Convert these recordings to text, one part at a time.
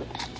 Rock. Killing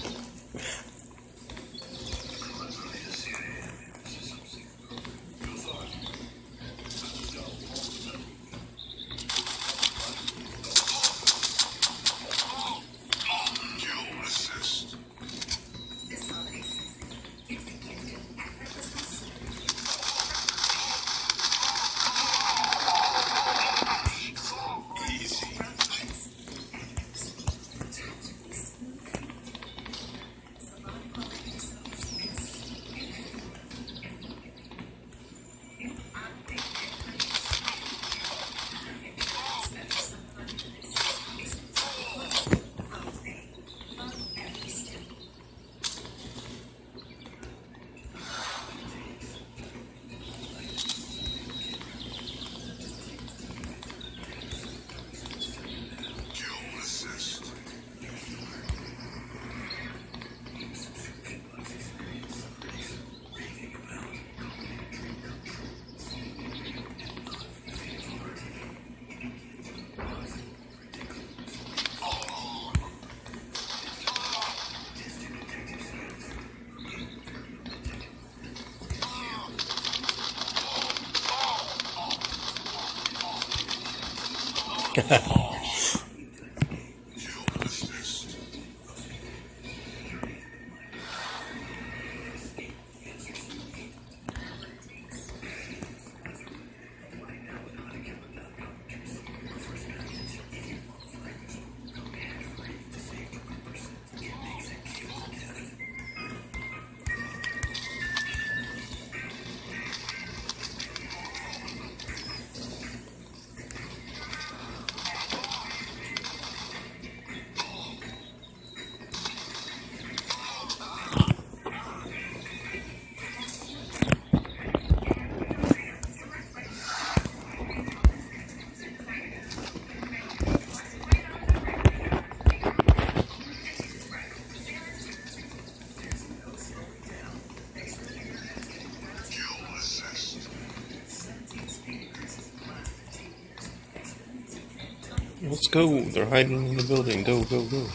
assist. Kill assist. Kill assist. Let's go. They're hiding in the building. Go, go, go.